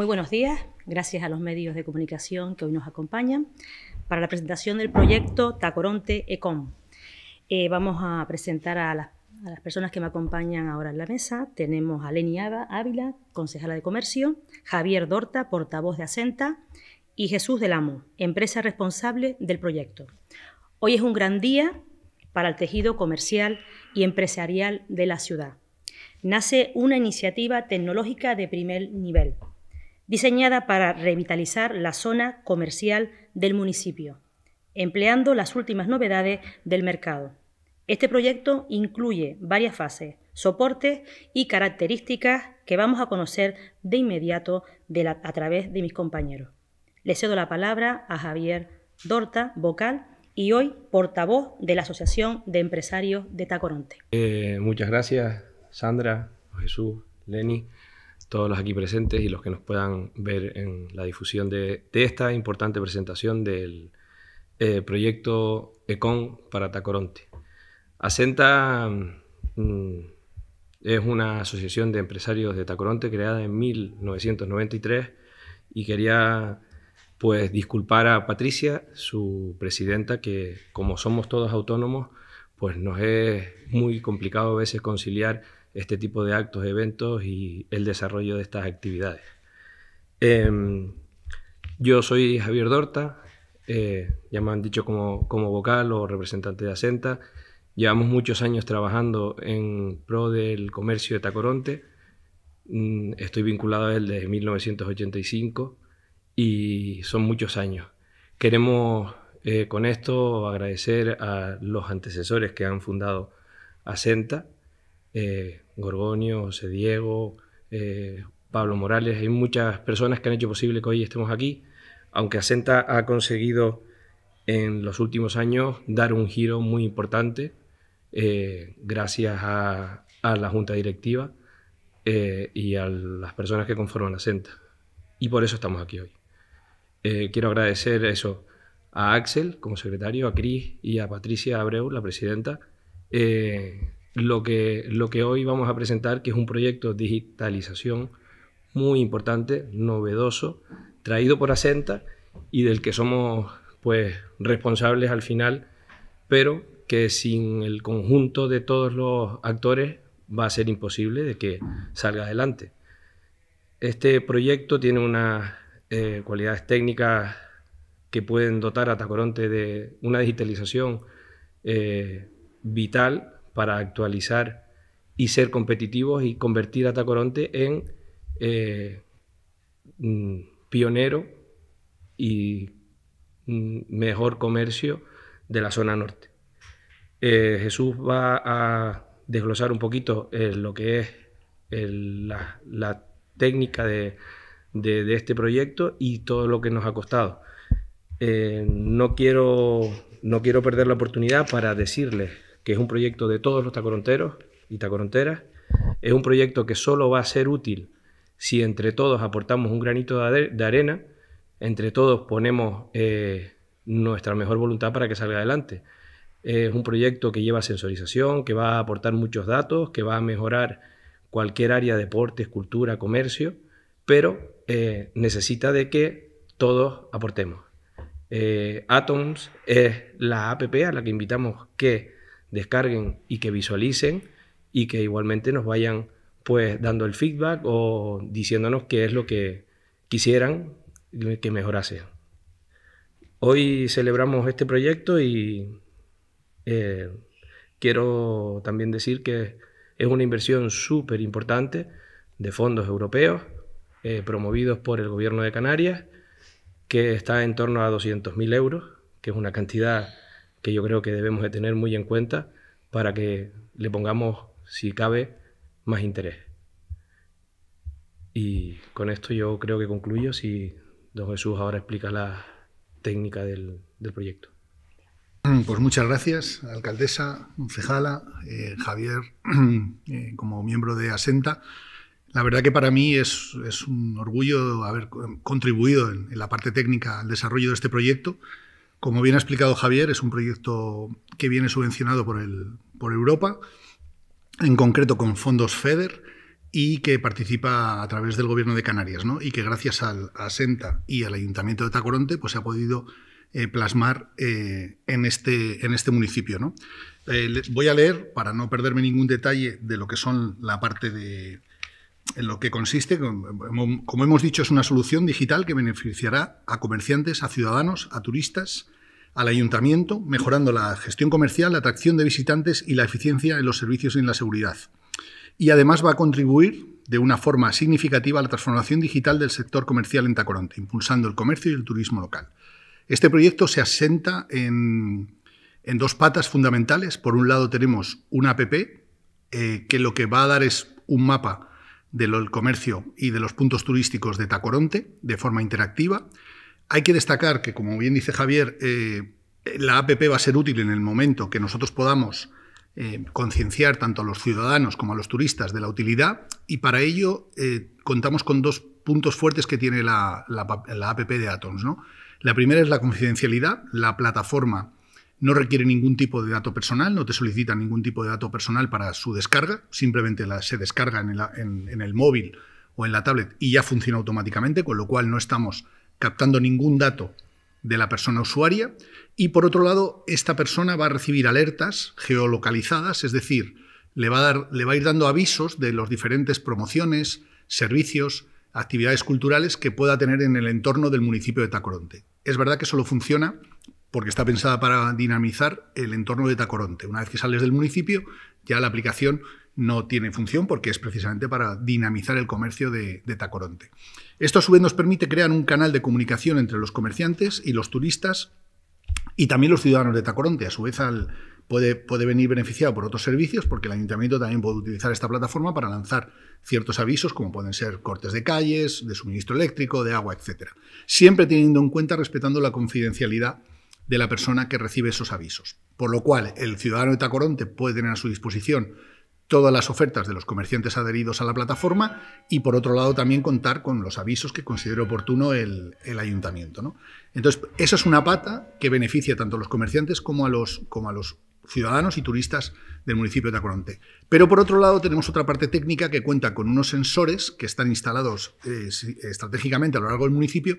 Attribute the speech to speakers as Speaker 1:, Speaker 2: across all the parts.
Speaker 1: Muy buenos días, gracias a los medios de comunicación que hoy nos acompañan para la presentación del proyecto Tacoronte Ecom. Eh, vamos a presentar a las, personas que me acompañan ahora en la mesa. Tenemos a Leni Ávila, concejala de Comercio, Javier Dorta, portavoz de Asenta, y Jesús del Amo, empresa responsable del proyecto. Hoy es un gran día para el tejido comercial y empresarial de la ciudad. Nace una iniciativa tecnológica de primer nivel, diseñada para revitalizar la zona comercial del municipio, empleando las últimas novedades del mercado. Este proyecto incluye varias fases, soportes y características que vamos a conocer de inmediato a través de mis compañeros. Le cedo la palabra a Javier Dorta, vocal y hoy portavoz de la Asociación de Empresarios de Tacoronte.
Speaker 2: Eh, muchas gracias, Sandra, Jesús, Leni, todos los aquí presentes y los que nos puedan ver en la difusión de, de esta importante presentación del eh, proyecto ECON para Tacoronte. Asenta mm, es una asociación de empresarios de Tacoronte creada en 1993 y quería pues disculpar a Patricia, su presidenta, que como somos todos autónomos, pues nos es muy complicado a veces conciliar este tipo de actos, eventos y el desarrollo de estas actividades. Eh, yo soy Javier Dorta, eh, ya me han dicho como, como vocal o representante de Asenta. Llevamos muchos años trabajando en pro del comercio de Tacoronte. Mm, estoy vinculado a él desde 1985 y son muchos años. Queremos eh, con esto agradecer a los antecesores que han fundado Asenta, eh, Gorgonio, José Diego, eh, Pablo Morales, hay muchas personas que han hecho posible que hoy estemos aquí, aunque Asenta ha conseguido en los últimos años dar un giro muy importante eh, gracias a, la junta directiva y a las personas que conforman Asenta. Y por eso estamos aquí hoy. Quiero agradecer eso a Axel como secretario, a Cris y a Patricia Abreu, la presidenta, lo, que, lo que hoy vamos a presentar, que es un proyecto de digitalización muy importante, novedoso, traído por Asenta y del que somos pues responsables al final, pero que sin el conjunto de todos los actores va a ser imposible de que salga adelante. Este proyecto tiene una eh, cualidades técnicas que pueden dotar a Tacoronte de una digitalización eh, vital para actualizar y ser competitivos y convertir a Tacoronte en eh, mm, pionero y mm, mejor comercio de la zona norte. Eh, Jesús va a desglosar un poquito eh, lo que es la, técnica de, este proyecto y todo lo que nos ha costado. No, quiero, no quiero perder la oportunidad para decirles que es un proyecto de todos los tacoronteros y tacoronteras. Es un proyecto que solo va a ser útil si entre todos aportamos un granito de, arena, entre todos ponemos eh, nuestra mejor voluntad para que salga adelante. Es un proyecto que lleva sensorización, que va a aportar muchos datos, que va a mejorar cualquier área, deportes, cultura, comercio, pero eh, necesita de que todos aportemos. Eh, Atoms es la app a la que invitamos que descarguen y que visualicen y que igualmente nos vayan pues dando el feedback o diciéndonos qué es lo que quisieran que mejorase. Hoy celebramos este proyecto y eh, quiero también decir que es una inversión súper importante de fondos europeos eh, promovidos por el gobierno de Canarias, que está en torno a 200.000 euros, que es una cantidad que yo creo que debemos de tener muy en cuenta para que le pongamos, si cabe, más interés. Y con esto yo creo que concluyo si don Jesús ahora explica la técnica del, del proyecto.
Speaker 3: Pues muchas gracias, alcaldesa, concejala, eh, Javier, eh, como miembro de Asenta. La verdad que para mí es, es un orgullo haber contribuido en, en, la parte técnica al desarrollo de este proyecto. Como bien ha explicado Javier, es un proyecto que viene subvencionado por, Europa, en concreto con fondos FEDER, y que participa a través del gobierno de Canarias, ¿no? Y que gracias al, a Senta y al Ayuntamiento de Tacoronte, pues se ha podido eh, plasmar eh, en, este, en este municipio. Eh, voy a leer, para no perderme ningún detalle de lo que son la parte de en lo que consiste, como hemos dicho, es una solución digital que beneficiará a comerciantes, a ciudadanos, a turistas, al ayuntamiento, mejorando la gestión comercial, la atracción de visitantes y la eficiencia en los servicios y en la seguridad y además va a contribuir de una forma significativa a la transformación digital del sector comercial en Tacoronte, impulsando el comercio y el turismo local. Este proyecto se asenta en, dos patas fundamentales. Por un lado tenemos una app eh, que lo que va a dar es un mapa del comercio y de los puntos turísticos de Tacoronte de forma interactiva. Hay que destacar que, como bien dice Javier, eh, la app va a ser útil en el momento que nosotros podamos eh, concienciar tanto a los ciudadanos como a los turistas de la utilidad y para ello eh, contamos con dos puntos fuertes que tiene la, app de Atoms. ¿no? La primera es la confidencialidad. La plataforma no requiere ningún tipo de dato personal, no te solicita ningún tipo de dato personal para su descarga, simplemente la, se descarga en, el móvil o en la tablet y ya funciona automáticamente, con lo cual no estamos captando ningún dato de la persona usuaria y por otro lado, esta persona va a recibir alertas geolocalizadas, es decir, le va a, le va a ir dando avisos de las diferentes promociones, servicios, actividades culturales que pueda tener en el entorno del municipio de Tacoronte. Es verdad que solo funciona porque está pensada para dinamizar el entorno de Tacoronte. Una vez que sales del municipio, ya la aplicación no tiene función porque es precisamente para dinamizar el comercio de, Tacoronte. Esto a su vez nos permite crear un canal de comunicación entre los comerciantes y los turistas y también los ciudadanos de Tacoronte, a su vez, puede, puede venir beneficiado por otros servicios, porque el ayuntamiento también puede utilizar esta plataforma para lanzar ciertos avisos, como pueden ser cortes de calles, de suministro eléctrico, de agua, etc. Siempre teniendo en cuenta, respetando la confidencialidad de la persona que recibe esos avisos. Por lo cual, el ciudadano de Tacoronte puede tener a su disposición todas las ofertas de los comerciantes adheridos a la plataforma y por otro lado también contar con los avisos que considere oportuno el, ayuntamiento. ¿no? Entonces, esa es una pata que beneficia tanto a los comerciantes como a los, ciudadanos y turistas del municipio de Tacoronte. Pero por otro lado tenemos otra parte técnica que cuenta con unos sensores que están instalados eh, estratégicamente a lo largo del municipio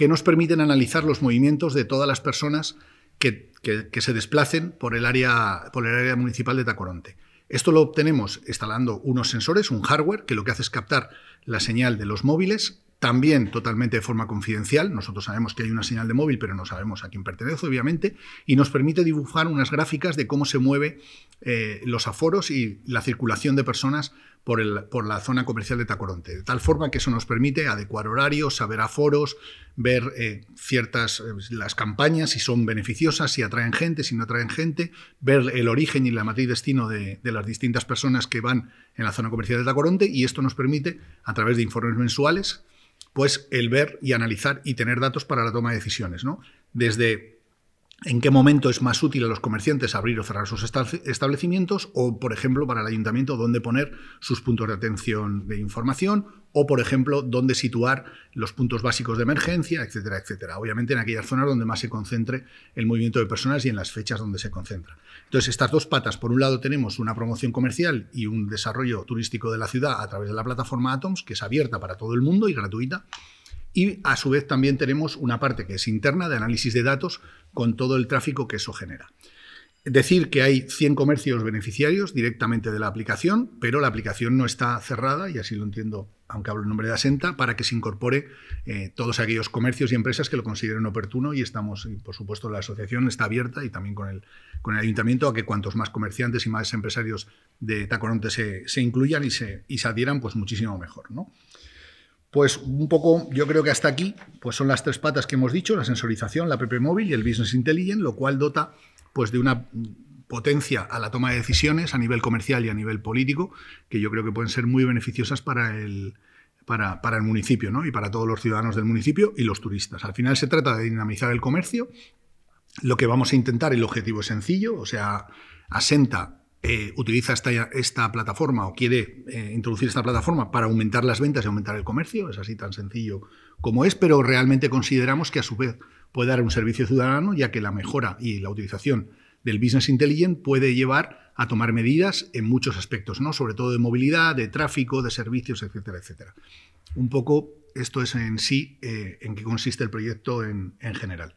Speaker 3: que nos permiten analizar los movimientos de todas las personas que, que se desplacen por el, área, por el área municipal de Tacoronte. Esto lo obtenemos instalando unos sensores, un hardware, que lo que hace es captar la señal de los móviles, también totalmente de forma confidencial. Nosotros sabemos que hay una señal de móvil, pero no sabemos a quién pertenece, obviamente, y nos permite dibujar unas gráficas de cómo se mueve eh, los aforos y la circulación de personas por, el, por, la zona comercial de Tacoronte. De tal forma que eso nos permite adecuar horarios, saber aforos, ver eh, ciertas eh, las campañas, si son beneficiosas, si atraen gente, si no atraen gente, ver el origen y la matriz destino de, de las distintas personas que van en la zona comercial de Tacoronte y esto nos permite, a través de informes mensuales, pues el ver y analizar y tener datos para la toma de decisiones, ¿no? Desde en qué momento es más útil a los comerciantes abrir o cerrar sus establecimientos o, por ejemplo, para el ayuntamiento dónde poner sus puntos de atención de información o, por ejemplo, dónde situar los puntos básicos de emergencia, etcétera, etcétera. Obviamente en aquellas zonas donde más se concentre el movimiento de personas y en las fechas donde se concentra. Entonces, estas dos patas, por un lado tenemos una promoción comercial y un desarrollo turístico de la ciudad a través de la plataforma Atoms, que es abierta para todo el mundo y gratuita, y a su vez también tenemos una parte que es interna de análisis de datos con todo el tráfico que eso genera. Decir que hay 100 comercios beneficiarios directamente de la aplicación, pero la aplicación no está cerrada, y así lo entiendo, aunque hablo en nombre de Asenta, para que se incorpore eh, todos aquellos comercios y empresas que lo consideren oportuno y estamos, y por supuesto, la asociación está abierta y también con el, con el ayuntamiento a que cuantos más comerciantes y más empresarios de Tacoronte se, incluyan y se, y se adhieran, pues muchísimo mejor. ¿no? Pues un poco, yo creo que hasta aquí, pues son las tres patas que hemos dicho, la sensorización, la app móvil y el business intelligence, lo cual dota pues de una potencia a la toma de decisiones a nivel comercial y a nivel político, que yo creo que pueden ser muy beneficiosas para el, para, para el municipio ¿no? y para todos los ciudadanos del municipio y los turistas. Al final se trata de dinamizar el comercio. Lo que vamos a intentar, el objetivo es sencillo, o sea, asenta eh, utiliza esta, esta, plataforma o quiere eh, introducir esta plataforma para aumentar las ventas y aumentar el comercio, es así tan sencillo como es, pero realmente consideramos que a su vez puede dar un servicio ciudadano, ya que la mejora y la utilización del Business Intelligence puede llevar a tomar medidas en muchos aspectos, ¿no? sobre todo de movilidad, de tráfico, de servicios, etcétera, etcétera. Un poco esto es en sí eh, en qué consiste el proyecto en, general.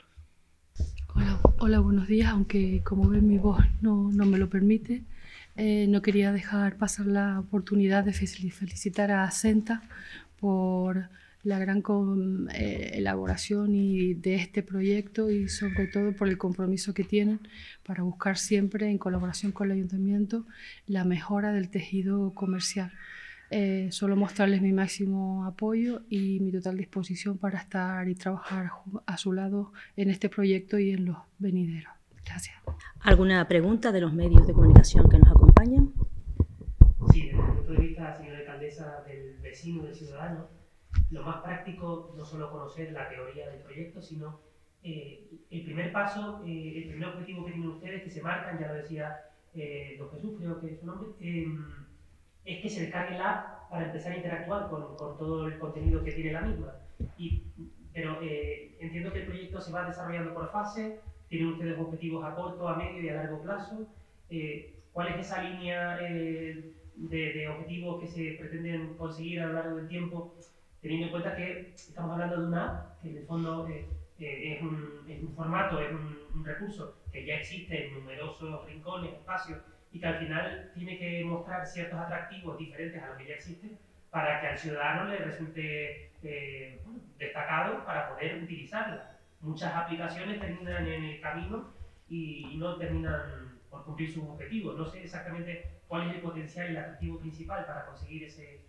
Speaker 4: Hola, buenos días, aunque como ven mi voz no, no me lo permite. Eh, no quería dejar pasar la oportunidad de felicitar a Asenta por la gran eh, elaboración y de este proyecto y sobre todo por el compromiso que tienen para buscar siempre en colaboración con el ayuntamiento la mejora del tejido comercial. Eh, solo mostrarles mi máximo apoyo y mi total disposición para estar y trabajar a su lado en este proyecto y en los venideros. Gracias.
Speaker 1: ¿Alguna pregunta de los medios de comunicación que nos acompañan?
Speaker 5: Sí, desde el punto de vista, señora alcaldesa, del vecino, del ciudadano, lo más práctico no solo conocer la teoría del proyecto, sino eh, el primer paso, eh, el primer objetivo que tienen ustedes, que se marcan, ya lo decía eh, don Jesús, creo que es su nombre, em, es que se descargue la app para empezar a interactuar con, con todo el contenido que tiene la misma. Y, pero entiendo que el proyecto se va desarrollando por fase, tienen ustedes objetivos a corto, a medio y a largo plazo. ¿Cuál es esa línea de, de objetivos que se pretenden conseguir a lo largo del tiempo? teniendo en cuenta que estamos hablando de una app que en el fondo eh, eh, es, un, formato, es un, recurso que ya existe en numerosos rincones, espacios, y que al final tiene que mostrar ciertos atractivos diferentes a los que ya existen para que al ciudadano le resulte eh, destacado para poder utilizarla. Muchas aplicaciones terminan en el camino y no terminan por cumplir sus objetivos. No sé exactamente cuál es el potencial y el atractivo principal para conseguir ese,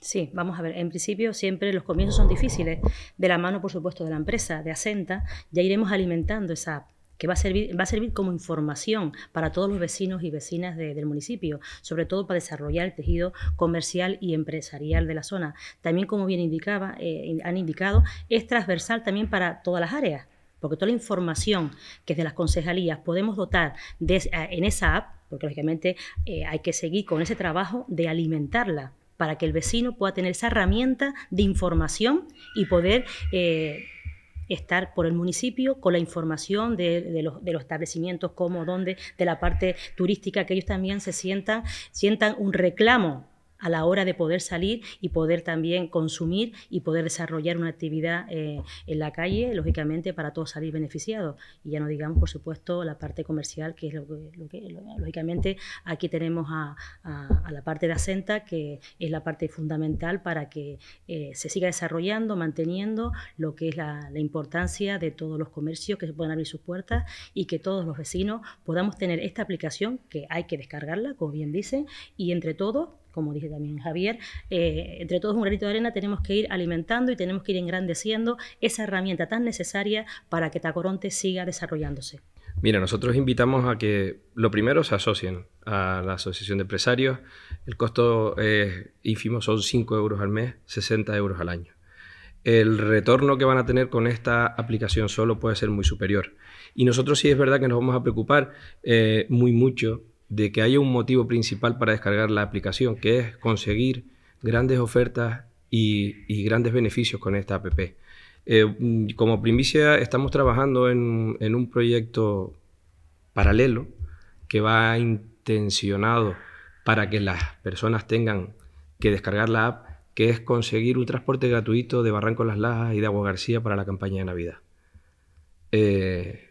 Speaker 1: Sí, vamos a ver. En principio siempre los comienzos son difíciles. De la mano, por supuesto, de la empresa, de Asenta, ya iremos alimentando esa app que va a servir, va a servir como información para todos los vecinos y vecinas del municipio, sobre todo para desarrollar el tejido comercial y empresarial de la zona. También, como bien indicaba, eh, han indicado, es transversal también para todas las áreas, porque toda la información que de las concejalías podemos dotar de, eh, en esa app, porque lógicamente eh, hay que seguir con ese trabajo de alimentarla para que el vecino pueda tener esa herramienta de información y poder estar por el municipio con la información de, los, de, los, establecimientos, cómo, dónde, de la parte turística, que ellos también se sientan, sientan un reclamo a la hora de poder salir y poder también consumir y poder desarrollar una actividad eh, en la calle, lógicamente para todos salir beneficiados. Y ya no digamos, por supuesto, la parte comercial, que es lo que, lógicamente, aquí tenemos a, la parte de Asenta, que es la parte fundamental para que eh, se siga desarrollando, manteniendo lo que es la, la importancia de todos los comercios que se puedan abrir sus puertas y que todos los vecinos podamos tener esta aplicación, que hay que descargarla, como bien dicen, y entre todos como dice también Javier, eh, entre todos un granito de arena tenemos que ir alimentando y tenemos que ir engrandeciendo esa herramienta tan necesaria para que Tacoronte siga desarrollándose.
Speaker 2: Mira, nosotros invitamos a que lo primero se asocien a la Asociación de Empresarios. El costo es ínfimo, son 5 euros al mes, 60 euros al año. El retorno que van a tener con esta aplicación solo puede ser muy superior. Y nosotros sí es verdad que nos vamos a preocupar eh, muy mucho de que haya un motivo principal para descargar la aplicación, que es conseguir grandes ofertas y, grandes beneficios con esta app. Eh, como primicia estamos trabajando en, un proyecto paralelo que va intencionado para que las personas tengan que descargar la app, que es conseguir un transporte gratuito de Barranco Las Lajas y de Agua García para la campaña de Navidad. Eh,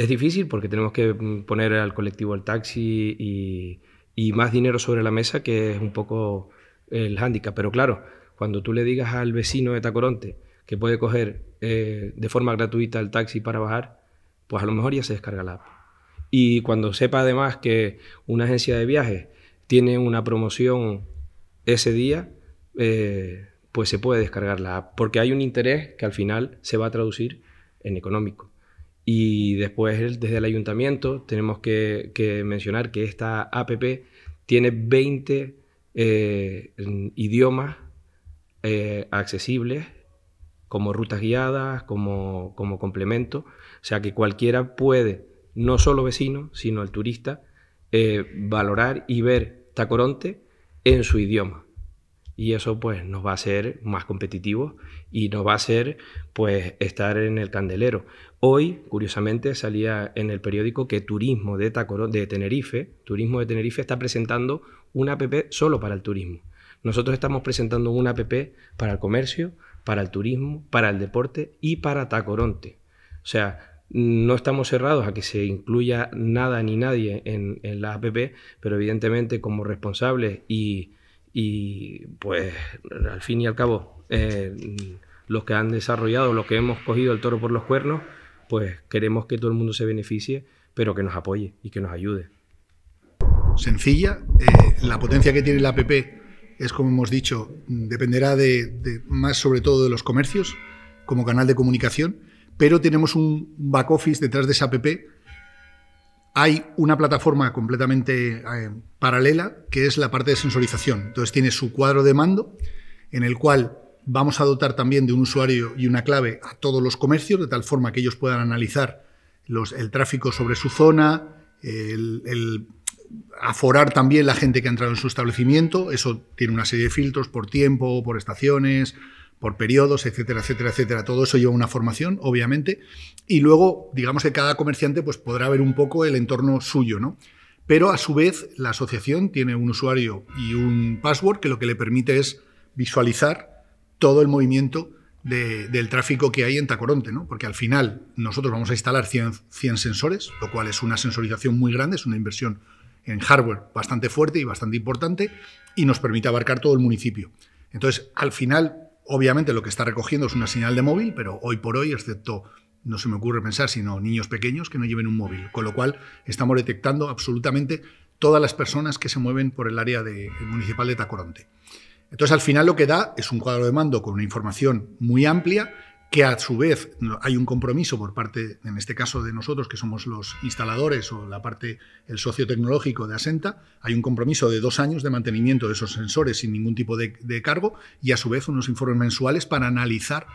Speaker 2: es difícil porque tenemos que mm, poner al colectivo el taxi y, más dinero sobre la mesa, que es un poco el hándicap. Pero claro, cuando tú le digas al vecino de Tacoronte que puede coger eh, de forma gratuita el taxi para bajar, pues a lo mejor ya se descarga la app. Y cuando sepa además que una agencia de viajes tiene una promoción ese día, eh, pues se puede descargar la app, porque hay un interés que al final se va a traducir en económico. Y después desde el ayuntamiento tenemos que, mencionar que esta APP tiene 20 eh, idiomas eh, accesibles como rutas guiadas, como, como complemento. O sea que cualquiera puede, no solo vecino, sino el turista, eh, valorar y ver Tacoronte en su idioma. Y eso pues nos va a hacer más competitivos y nos va a hacer pues estar en el candelero. Hoy, curiosamente, salía en el periódico que Turismo de, de Tenerife, Turismo de Tenerife está presentando una app solo para el turismo. Nosotros estamos presentando una app para el comercio, para el turismo, para el deporte y para Tacoronte. O sea, no estamos cerrados a que se incluya nada ni nadie en, en la app, pero evidentemente como responsables y y pues al fin y al cabo eh, los que han desarrollado, los que hemos cogido el toro por los cuernos, pues queremos que todo el mundo se beneficie, pero que nos apoye y que nos ayude.
Speaker 3: Sencilla, eh, la potencia que tiene la app es, como hemos dicho, dependerá de, más sobre todo de los comercios como canal de comunicación, pero tenemos un back office detrás de esa app hay una plataforma completamente eh, paralela que es la parte de sensorización. Entonces tiene su cuadro de mando en el cual vamos a dotar también de un usuario y una clave a todos los comercios de tal forma que ellos puedan analizar el tráfico sobre su zona, el, aforar también la gente que ha entrado en su establecimiento. Eso tiene una serie de filtros por tiempo, por estaciones, por periodos, etcétera, etcétera, etcétera. Todo eso lleva una formación, obviamente, y luego, digamos que cada comerciante pues, podrá ver un poco el entorno suyo, ¿no? Pero a su vez, la asociación tiene un usuario y un password que lo que le permite es visualizar todo el movimiento del tráfico que hay en Tacoronte, ¿no? Porque al final nosotros vamos a instalar 100, 100 sensores, lo cual es una sensorización muy grande, es una inversión en hardware bastante fuerte y bastante importante, y nos permite abarcar todo el municipio. Entonces, al final, Obviamente lo que está recogiendo es una señal de móvil, pero hoy por hoy, excepto, no se me ocurre pensar, sino niños pequeños que no lleven un móvil. Con lo cual estamos detectando absolutamente todas las personas que se mueven por el área de, municipal de Tacoronte. Entonces al final lo que da es un cuadro de mando con una información muy amplia que a su vez hay un compromiso por parte, en este caso de nosotros, que somos los instaladores o la parte, el socio tecnológico de Asenta, hay un compromiso de dos años de mantenimiento de esos sensores sin ningún tipo de, cargo y a su vez unos informes mensuales para analizar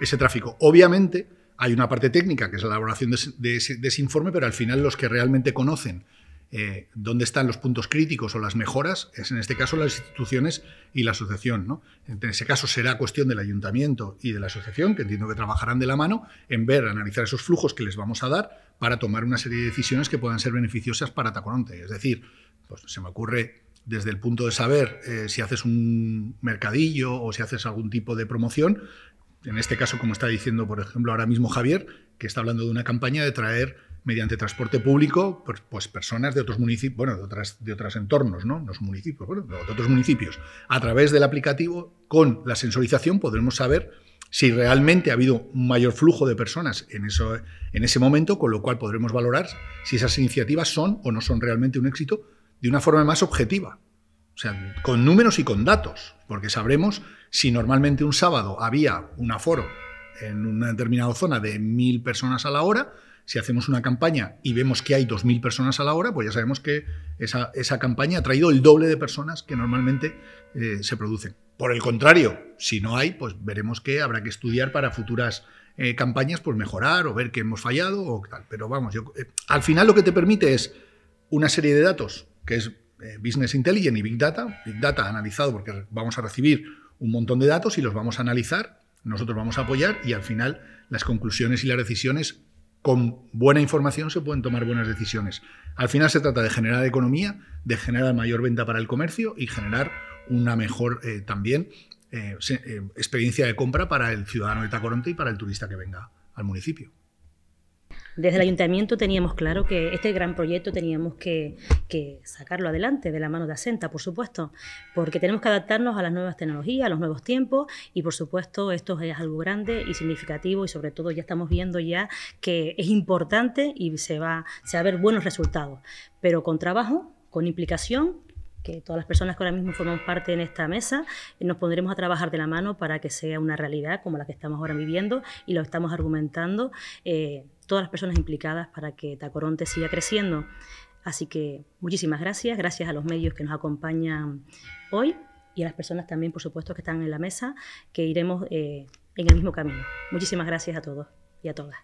Speaker 3: ese tráfico. Obviamente hay una parte técnica, que es la elaboración de ese informe, pero al final los que realmente conocen eh, dónde están los puntos críticos o las mejoras, es en este caso las instituciones y la asociación. ¿no? En ese caso será cuestión del ayuntamiento y de la asociación, que entiendo que trabajarán de la mano, en ver, analizar esos flujos que les vamos a dar para tomar una serie de decisiones que puedan ser beneficiosas para Tacoronte. Es decir, pues se me ocurre desde el punto de saber eh, si haces un mercadillo o si haces algún tipo de promoción, en este caso, como está diciendo, por ejemplo, ahora mismo Javier, que está hablando de una campaña de traer mediante transporte público, pues, pues, personas de otros municipios, bueno, de, otras, de otros entornos, ¿no? No municipios, bueno, de otros municipios. A través del aplicativo, con la sensorización, podremos saber si realmente ha habido un mayor flujo de personas en, eso, en ese momento, con lo cual podremos valorar si esas iniciativas son o no son realmente un éxito de una forma más objetiva. O sea, con números y con datos, porque sabremos si normalmente un sábado había un aforo en una determinada zona de mil personas a la hora, si hacemos una campaña y vemos que hay 2.000 personas a la hora, pues ya sabemos que esa, esa campaña ha traído el doble de personas que normalmente eh, se producen. Por el contrario, si no hay, pues veremos que habrá que estudiar para futuras eh, campañas, pues mejorar o ver que hemos fallado o tal. Pero vamos, yo, eh, al final lo que te permite es una serie de datos, que es Business Intelligence y Big Data. Big Data analizado porque vamos a recibir un montón de datos y los vamos a analizar, nosotros vamos a apoyar y al final las conclusiones y las decisiones con buena información se pueden tomar buenas decisiones. Al final se trata de generar economía, de generar mayor venta para el comercio y generar una mejor eh, también eh, eh, experiencia de compra para el ciudadano de Tacoronte y para el turista que venga al municipio.
Speaker 1: Desde el ayuntamiento teníamos claro que este gran proyecto teníamos que, sacarlo adelante de la mano de Asenta, por supuesto, porque tenemos que adaptarnos a las nuevas tecnologías, a los nuevos tiempos y por supuesto esto es algo grande y significativo y sobre todo ya estamos viendo ya que es importante y se va, se va a ver buenos resultados, pero con trabajo, con implicación que todas las personas que ahora mismo formamos parte en esta mesa nos pondremos a trabajar de la mano para que sea una realidad como la que estamos ahora viviendo y lo estamos argumentando. Eh, todas las personas implicadas para que Tacoronte siga creciendo. Así que muchísimas gracias, gracias a los medios que nos acompañan hoy y a las personas también, por supuesto, que están en la mesa, que iremos eh, en el mismo camino. Muchísimas gracias a todos y a todas.